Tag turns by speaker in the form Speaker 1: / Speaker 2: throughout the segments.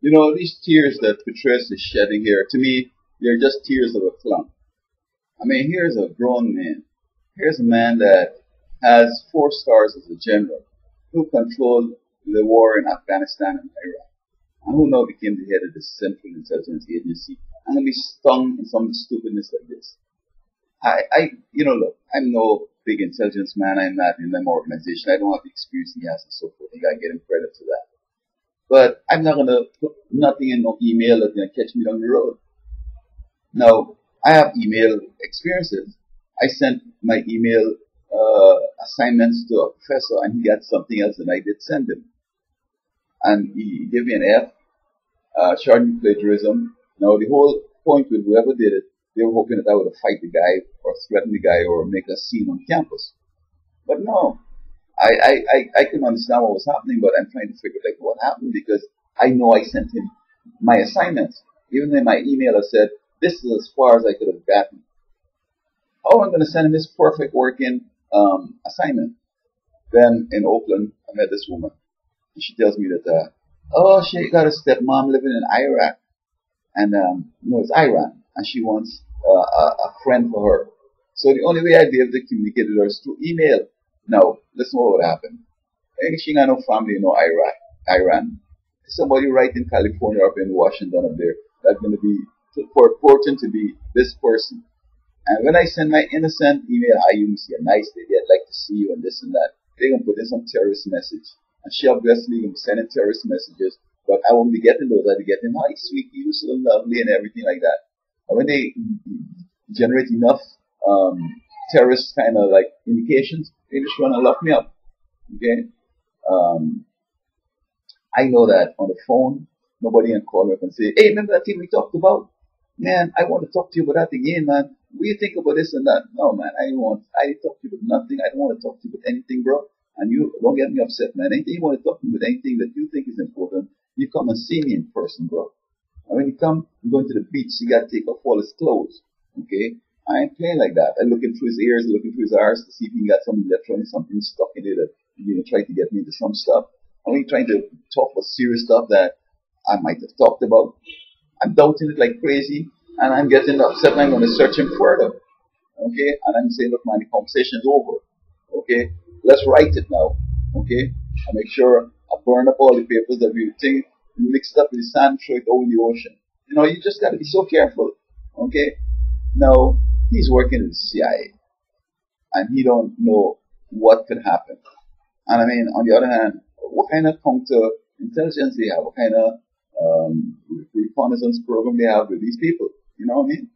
Speaker 1: You know, these tears that Petraeus is shedding here, to me, they're just tears of a clown. I mean, here's a grown man. Here's a man that has four stars as a general, who controlled the war in Afghanistan and Iraq, and who now became the head of the Central Intelligence Agency, and to be stung in some stupidness like this. I, I, you know, look, I'm no big intelligence man. I'm not in them organization. I don't have the experience he has and so forth. I gotta get him credit for that. But I'm not gonna put nothing in no email that's gonna catch me down the road. Now, I have email experiences. I sent my email uh, assignments to a professor and he got something else than I did send him. And he gave me an F, uh, charging plagiarism. Now the whole point with whoever did it, they were hoping that I would fight the guy or threaten the guy or make a scene on campus. But no, I, I, I, I can understand what was happening, but I'm trying to figure out like what happened because I know I sent him my assignments. Even in my email I said, this is as far as I could have gotten. How am I going to send him this perfect working um, assignment? Then in Oakland, I met this woman. And she tells me that, uh, oh, she got a stepmom living in Iraq. And, um, no, it's Iran. And she wants uh, a, a friend for her. So the only way I'd be able to communicate with her is through email. Now, listen what would happen. She got no family in no Iraq, Iran. Somebody right in California up in Washington up there that's going to be purporting to be this person. And when I send my innocent email, hi, you see a nice lady, I'd like to see you and this and that, they're going to put in some terrorist message. And she obviously going to be sending terrorist messages, but I won't be getting those. I'll be getting, hi, sweet, you so lovely and everything like that. And when they generate enough um, terrorist kind of like indications, they just want to lock me up. Okay? Um, I know that on the phone, nobody can call me up and say, hey, remember that thing we talked about? Man, I want to talk to you about that again, man. What do you think about this and that? No, man, I don't want, I talk to you about nothing. I don't want to talk to you about anything, bro. And you don't get me upset, man. Anything you want to talk to me about anything that you think is important, you come and see me in person, bro. And when you come, you're going to the beach, you gotta take off all his clothes. Okay? I ain't playing like that. I'm looking through his ears, looking through his eyes to see if he got some electronic, something stuck in it that, you know, trying to get me into some stuff. I'm trying to talk about serious stuff that I might have talked about. I'm doubting it like crazy and I'm getting upset and I'm going to search him further. Okay? And I'm saying, look man, the conversation's over. Okay? Let's write it now. Okay? I make sure I burn up all the papers that we think mixed up with the sand, throw it over the ocean. You know, you just got to be so careful. Okay? Now, he's working in CIA. And he don't know what could happen. And I mean, on the other hand, what kind of counter intelligence they have? What kind of um, reconnaissance program they have with these people? You know what I mean?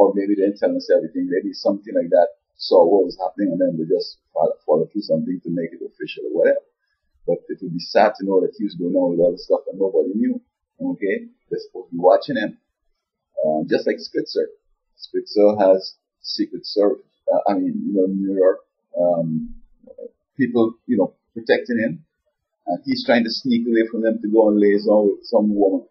Speaker 1: Or maybe they tell us everything. Maybe something like that saw what was happening and then they just follow, follow through something to make it official or whatever. But it would be sad to know that he was going on with all the stuff and nobody knew. Okay? They're supposed to be watching him. Uh, just like Spitzer. Spitzer has Secret Service. Uh, I mean, you know, New York, um, people, you know, protecting him. And he's trying to sneak away from them to go and liaison with some woman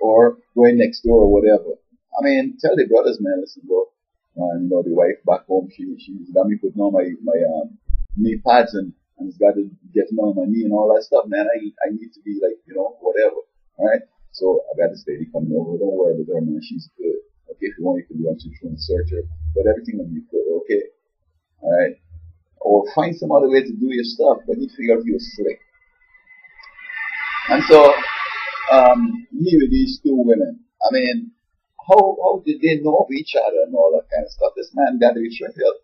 Speaker 1: or going next door or whatever. I mean, tell the brothers, man, listen, bro. And you know, the wife back home, she she's got me putting on my my um, knee pads and and it's got to getting on my knee and all that stuff, man. I I need to be like you know whatever, all right. So I got this lady coming over. Don't worry about her, man. She's good. If you want, you can go on to and search her, but everything will be good. Okay, all right. Or find some other way to do your stuff, but he figured he was slick. And so um, me with these two women. I mean, how how did they know of each other and all that kind of stuff? This man got to be trivial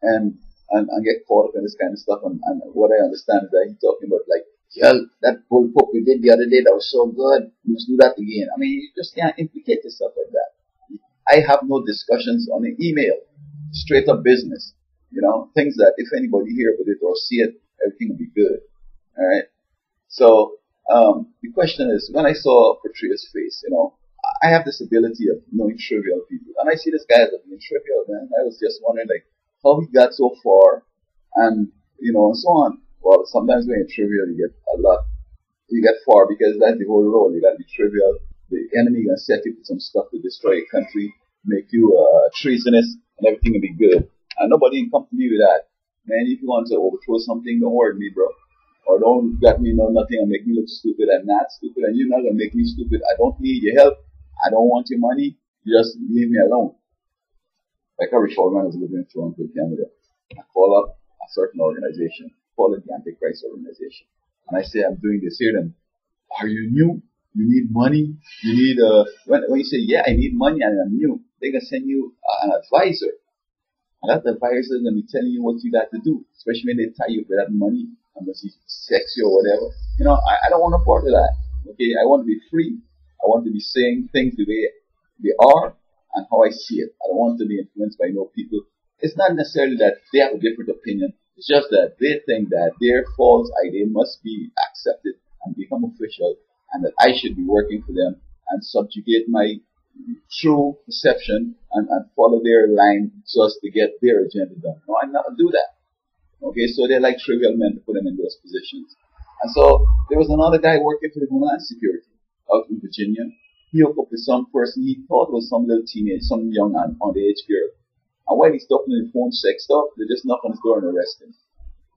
Speaker 1: and, and and get caught up in this kind of stuff. And, and what I understand is that he's talking about like, yeah, that bullpup you did the other day that was so good. You must do that again. I mean, you just can't implicate yourself like that. I have no discussions on an email, straight up business. You know, things that if anybody hear about it or see it, everything will be good. All right. So um, the question is, when I saw Petraeus's face, you know, I have this ability of knowing trivial people, and I see this guy as being trivial, man. I was just wondering, like, how he got so far, and you know, and so on. Well, sometimes when you're trivial, you get a lot, you get far because that's the whole role. You gotta be trivial. The enemy gonna set you with some stuff to destroy a country, make you uh, treasonous, and everything will be good. And nobody can come to me with that. Man, if you want to overthrow something, don't worry me, bro. or don't let me know nothing and make me look stupid and not stupid and you're not gonna make me stupid. I don't need your help. I don't want your money. Just leave me alone. Like I recall when was living in Toronto, Canada. I call up a certain organization, call it the Antichrist organization. And I say, I'm doing this here. Then, are you new? You need money? You need, uh, when, when you say, yeah, I need money and I'm new, they're going to send you uh, an advisor. And that advisor is going to be telling you what you got to do, especially when they tie you for that money, unless he's sexy or whatever. You know, I, I don't want to part of that. Okay, I want to be free. I want to be saying things the way they are and how I see it. I don't want to be influenced by no people. It's not necessarily that they have a different opinion. It's just that they think that their false idea must be accepted and become official and that I should be working for them and subjugate my true perception and, and follow their line just to get their agenda done. No, I'm not gonna do that. Okay, so they're like trivial men to put them in those positions. And so there was another guy working for the Homeland Security out in Virginia. He hooked up with some person he thought was some little teenage, some young on, underage girl. And while he's talking on the phone sex stuff, they just knock on his door and arrest him.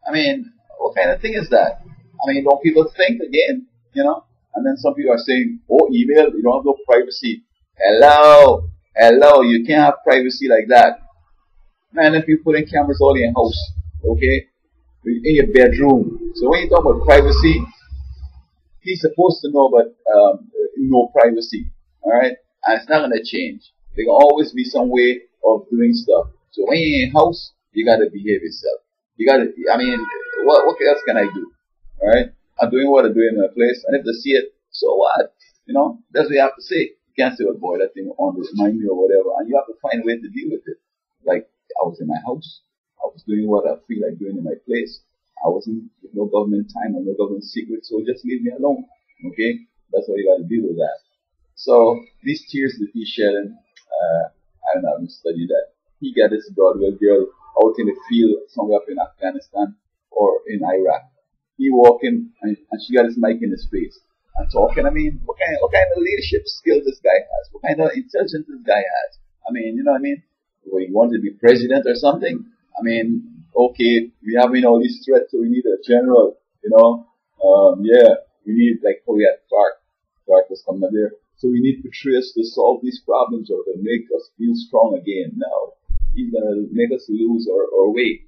Speaker 1: I mean, what kind of thing is that? I mean, don't people think again, you know? And then some people are saying, oh, email, you don't have no privacy. Hello, hello, you can't have privacy like that. Man, if you put in cameras all in your house, okay, in your bedroom. So when you talk about privacy, he's supposed to know about um, no privacy, all right? And it's not gonna change. There can always be some way of doing stuff. So when you're in house, you gotta behave yourself. You gotta. I mean, what what else can I do? All right, I'm doing what I do in my place, and if they see it, so what? You know, that's what you have to say. You can't say, "Oh boy, that thing on remind me or whatever," and you have to find a way to deal with it. Like I was in my house, I was doing what I feel like doing in my place. I wasn't no government time or no government secret, so just leave me alone. Okay, that's what you got to deal with that. So these tears that he's shedding, uh, I don't know, I'm study that. He got this Broadwell girl out in the field somewhere up in Afghanistan or in Iraq. He walking and, and she got his mic in his face and talking. I mean, what kind, what kind of leadership skills this guy has? What kind of intelligence this guy has? I mean, you know what I mean? Well, he wanted to be president or something. I mean, okay, we have, know, these threats, so we need a general, you know, um, yeah, we need, like, oh yeah, Clark, Clark was coming up there. So we need Petraeus to solve these problems or to make us feel strong again. No, he's gonna make us lose our, our way.